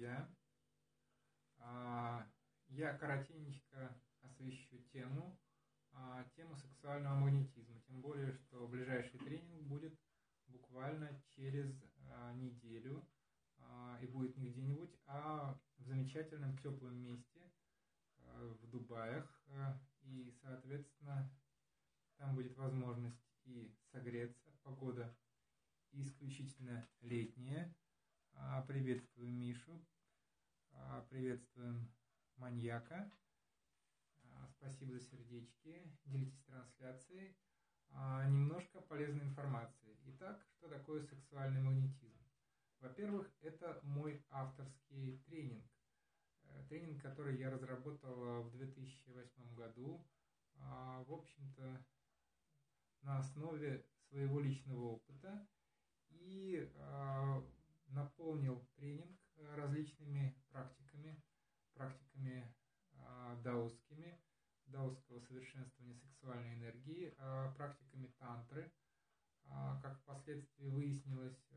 друзья! А, я коротенько освещу тему, а, тему сексуального магнетизма. Тем более, что ближайший тренинг будет буквально через а, неделю и будет не где-нибудь, а в замечательном теплом месте в Дубаях. И, соответственно, там будет возможность и согреться. Погода исключительно летняя. А, приветствуем Мишу. А, приветствуем маньяка. А, спасибо за сердечки. Делитесь трансляцией. Немножко полезной информации. Итак, что такое сексуальный магнетизм? Во-первых, это мой авторский тренинг. Э, тренинг, который я разработал в 2008 году. В общем-то, на основе своего личного опыта и наполнил тренинг э, различными практиками, практиками э, даосскими, даосского совершенствования сексуальной энергии, э, практиками тантры. Как впоследствии выяснилось,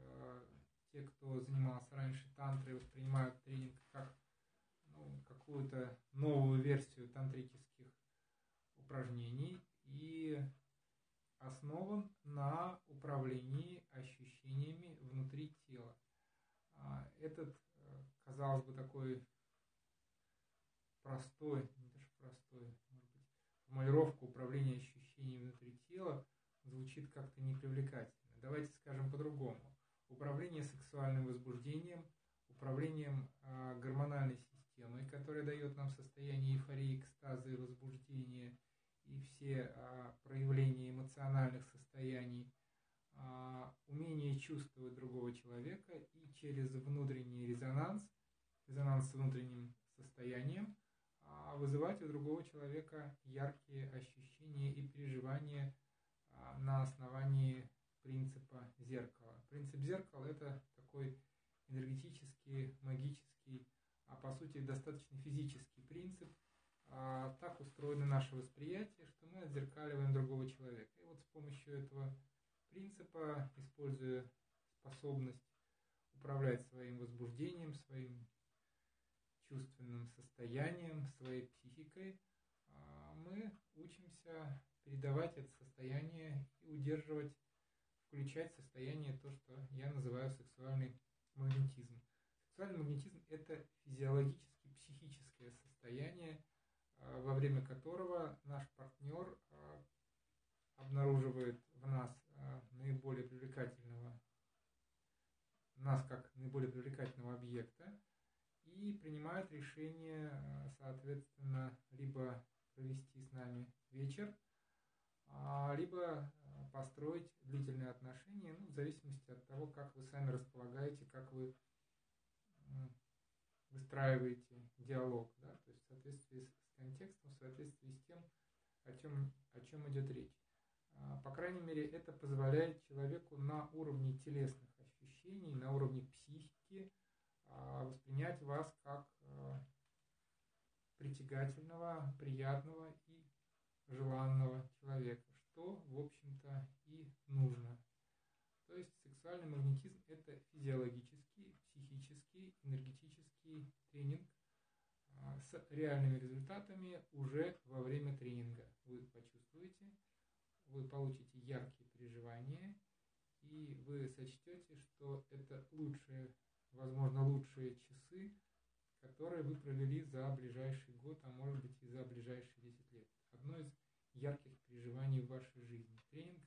те, кто занимался раньше тантрой, воспринимают тренинг как ну, какую-то новую версию тантрических упражнений и основан на управлении ощущениями внутри тела. А, этот, э, казалось бы, такой простой, не даже простой, может быть, формулировка управления ощущениями внутри тела звучит как-то непривлекательно. Давайте скажем по-другому. Управление сексуальным возбуждением, управлением э, гормональной системой, которая дает нам состояние эйфории, экстаза и возбуждения, и все э, проявления эмоциональных состояний – а, умение чувствовать другого человека и через внутренний резонанс, резонанс с внутренним состоянием, а, вызывать у другого человека яркие ощущения и переживания а, на основании принципа зеркала. Принцип зеркала – это такой энергетический, магический, а по сути достаточно физический принцип. Так устроено наше восприятие, что мы отзеркаливаем другого человека. И вот с помощью этого принципа, используя способность управлять своим возбуждением, своим чувственным состоянием, своей психикой, а, мы учимся передавать это состояние и удерживать, включать состояние, то, что я называю сексуальный магнетизм. Сексуальный магнетизм – это физиологически психическое состояние, а, во время которого наш партнер а, обнаруживает в нас э, наиболее привлекательного, нас как наиболее привлекательного объекта и принимает решение, э, соответственно, либо провести с нами вечер, а, либо э, построить длительные отношения, ну, в зависимости от того, как вы сами располагаете, как вы выстраиваете диалог, да, то есть в соответствии с контекстом, в соответствии с тем, о чем, о чем идет речь. А, по крайней мере, это позволяет человеку на уровне телесных ощущений, на уровне психики воспринять вас как а, притягательного, приятного и желанного человека, что, в общем-то, и нужно. То есть сексуальный магнетизм – это физиологический, психический, энергетический тренинг с реальными результатами уже во время тренинга. Вы почувствуете, вы получите яркие переживания, и вы сочтете, что это лучшие, возможно, лучшие часы, которые вы провели за ближайший год, а может быть и за ближайшие 10 лет. Одно из ярких переживаний в вашей жизни. Тренинг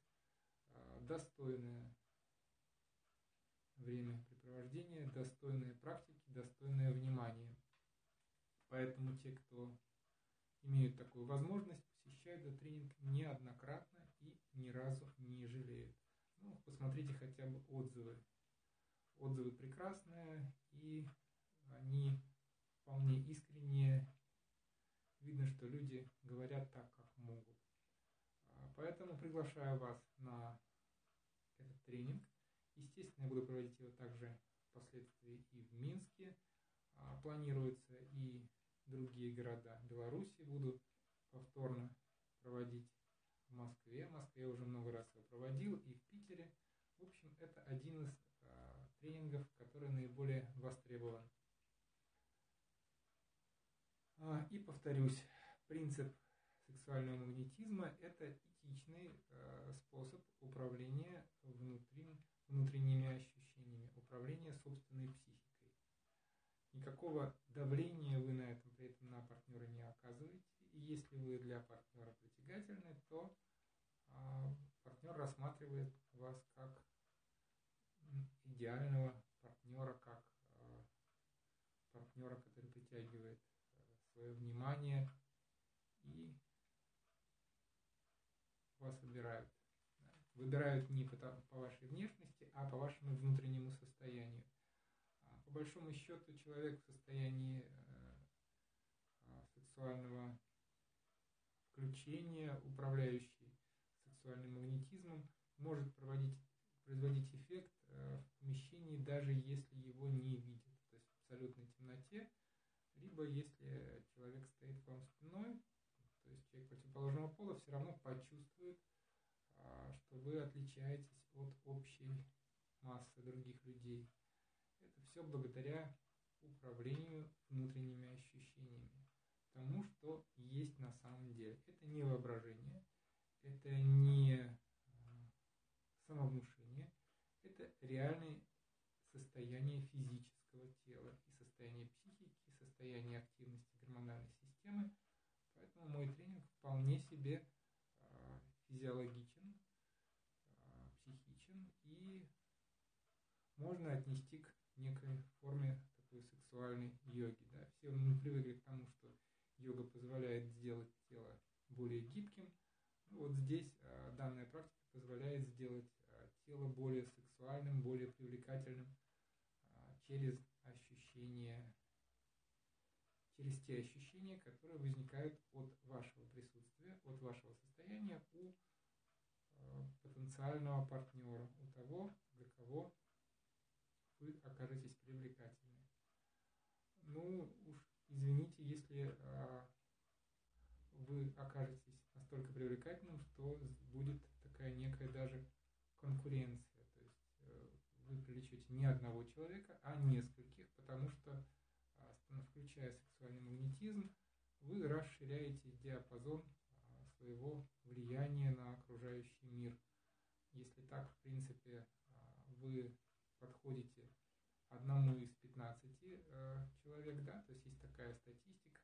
а, достойное времяпрепровождение, достойные практики, достойное внимание. Поэтому те, кто имеют такую возможность, посещают этот тренинг неоднократно и ни разу не жалеют. Ну, посмотрите хотя бы отзывы. Отзывы прекрасные, и они вполне искренние. Видно, что люди говорят так, как могут. А, поэтому приглашаю вас на этот тренинг. Естественно, я буду проводить его также впоследствии и в Минске. А, планируется и другие города Беларуси буду повторно проводить в Москве. В Москве я уже много раз его проводил, и в Питере. В общем, это один из э, тренингов, который наиболее востребован. А, и повторюсь, принцип сексуального магнетизма – это этичный э, способ управления внутрен, внутренними ощущениями, управления собственной психикой. Никакого давления вы на этом при этом на партнера не оказываете. И если вы для партнера притягательны, то э, партнер рассматривает вас как идеального партнера, как э, партнера, который притягивает э, свое внимание и вас выбирают. Выбирают не по, вашей внешности, а по вашему внутреннему состоянию. А по большому счету человек в состоянии э, сексуального включения, управляющий сексуальным магнетизмом, может проводить, производить эффект в помещении, даже если его не видят, то есть в абсолютной темноте, либо если человек стоит к вам спиной, то есть человек противоположного пола все равно почувствует, а, что вы отличаетесь от общей массы других людей. Это все благодаря управлению внутренними ощущениями, тому, что есть на самом деле. Это не воображение, это не а, самовнушение, реальное состояние физического тела и состояние психики, состояние активности гормональной системы – Поэтому мой тренинг вполне себе э, физиологичен, э, психичен и можно отнести к некой форме такой сексуальной йоги. Да? Все мы привыкли к тому, что йога позволяет сделать тело более гибким. Ну, вот здесь э, данная практика позволяет сделать тело более сексуальным, более привлекательным э, через ощущение через те ощущения, которые возникают от вашего присутствия, от вашего состояния у э, потенциального партнера, у того, для кого вы окажетесь привлекательны. Ну, уж извините, если э, вы окажетесь настолько привлекательным, что будет такая некая даже конкуренция. То есть э, вы привлечете не одного человека, а нескольких, потому что включая сексуальный магнетизм, вы расширяете диапазон а, своего влияния на окружающий мир. Если так, в принципе, а, вы подходите одному из 15 а, человек, да, то есть есть такая статистика,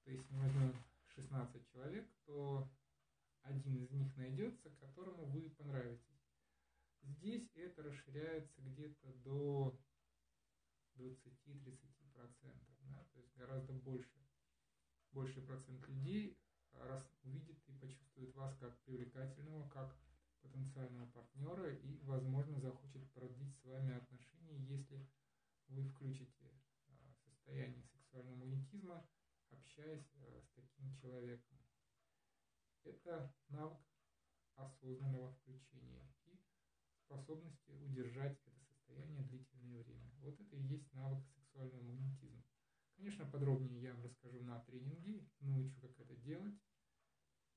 что если мы возьмем 16 человек, то один из них найдется, которому вы понравитесь. Здесь это расширяется где-то до 20-30 процентов, да, то есть гораздо больше, больший процент людей раз увидит и почувствует вас как привлекательного, как потенциального партнера и, возможно, захочет продлить с вами отношения, если вы включите а, состояние сексуального магнетизма, общаясь а, с таким человеком. Это навык осознанного включения и способности удержать это состояние длительное время. Вот это и есть навык сексуального магнетизма. Конечно, подробнее я вам расскажу на тренинге, научу, как это делать.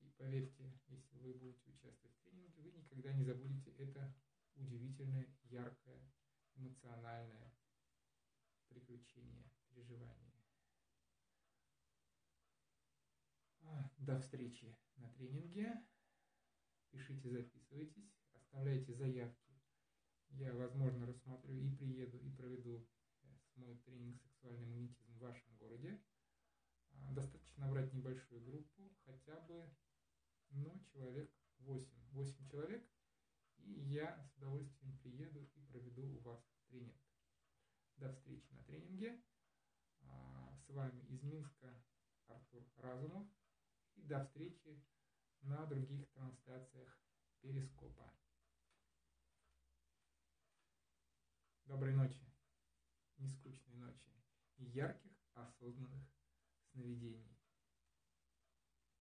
И поверьте, если вы будете участвовать в тренинге, вы никогда не забудете это удивительное, яркое, эмоциональное приключение, переживание. До встречи на тренинге. Пишите, записывайтесь, оставляйте заявки. Я, возможно, рассмотрю и приеду, и проведу мой тренинг «Сексуальный магнетизм» в вашем городе. А, достаточно набрать небольшую группу, хотя бы, ну, человек 8. 8 человек, и я с удовольствием приеду и проведу у вас тренинг. До встречи на тренинге. А, с вами из Минска Артур Разумов. И до встречи на других трансляциях Перископа. Доброй ночи нескучной ночи и ярких осознанных сновидений.